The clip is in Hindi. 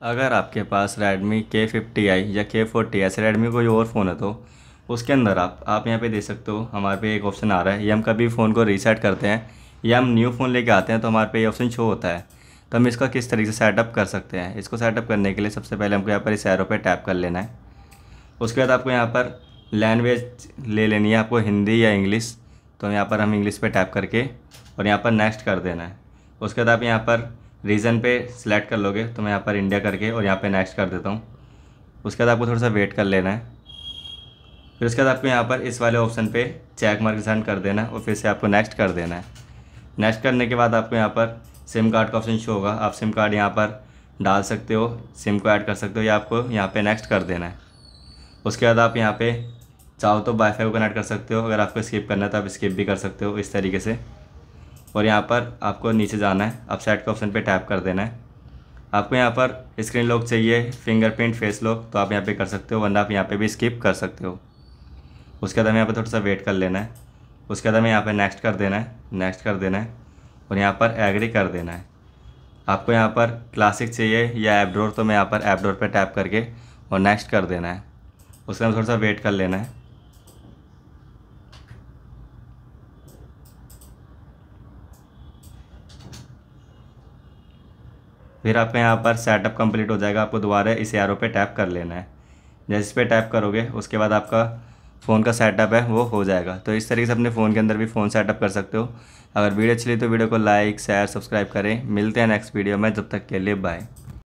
अगर आपके पास फिफ्टी आई या के फोर्टी ऐसे रेडमी कोई और फ़ोन है तो उसके अंदर आप आप यहाँ पे देख सकते हो, हमारे पे एक ऑप्शन आ रहा है। ये हम कभी फ़ोन को रीसेट करते हैं, या हम न्यू फ़ोन लेके आते हैं तो हमारे पे ये ऑप्शन शो होता है। तो हम इसका किस तरीके से सेटअप कर सकते हैं? इसको सेटअप करने के लिए सबसे पहले हमको यहाँ पर इस एरो पर टैप कर लेना है। उसके बाद आपको यहाँ पर लैंग्वेज ले लेनी है आपको हिंदी या इंग्लिश। तो यहाँ पर हम इंग्लिश पे टैप करके और यहाँ पर नेक्स्ट कर देना है। उसके बाद आप यहाँ पर रीज़न पे सिलेक्ट कर लोगे तो मैं यहाँ पर इंडिया करके और यहाँ पे नेक्स्ट कर देता हूँ। उसके बाद आपको थोड़ा सा वेट कर लेना है। फिर उसके बाद आपको यहाँ पर इस वाले ऑप्शन पे चेक मार्क सेंड कर देना है और फिर से आपको नेक्स्ट कर देना है। नेक्स्ट करने के बाद आपको यहाँ पर सिम कार्ड का ऑप्शन शो होगा। आप सिम कार्ड यहाँ पर डाल सकते हो सिम को ऐड कर सकते हो या आपको यहाँ पे नेक्स्ट कर देना है। उसके बाद आप यहाँ पे चाहो तो वाईफाई को कनेक्ट कर सकते हो। अगर आपको स्किप करना है तो आप स्किप भी कर सकते हो इस तरीके से। और यहाँ पर आपको नीचे जाना है। सेट के ऑप्शन पे टैप कर देना है। आपको यहाँ पर स्क्रीन लॉक चाहिए फिंगरप्रिंट फेस लॉक तो आप यहाँ पे कर सकते हो, वरना आप यहाँ पे भी स्किप कर सकते हो। उसके बाद हमें यहाँ पर थोड़ा सा वेट कर लेना है। उसके बाद हमें यहाँ पर नेक्स्ट कर देना है नेक्स्ट कर देना है और यहाँ पर एग्री कर देना है। आपको यहाँ पर क्लासिक चाहिए या एपडोर तो मैं यहाँ पर एपडोर पर टैप करके और नेक्स्ट कर देना है। उसके बाद थोड़ा सा वेट कर लेना है। फिर आपके यहाँ पर सेटअप कंप्लीट हो जाएगा, आपको दोबारा इस एरो पे टैप कर लेना है। जैसे इस पर टैप करोगे, उसके बाद आपका फ़ोन का सेटअप है, वो हो जाएगा। तो इस तरीके से अपने फ़ोन के अंदर भी फ़ोन सेटअप कर सकते हो। अगर वीडियो अच्छी लगी तो वीडियो को लाइक शेयर सब्सक्राइब करें। मिलते हैं नेक्स्ट वीडियो में, जब तक के लिए बाय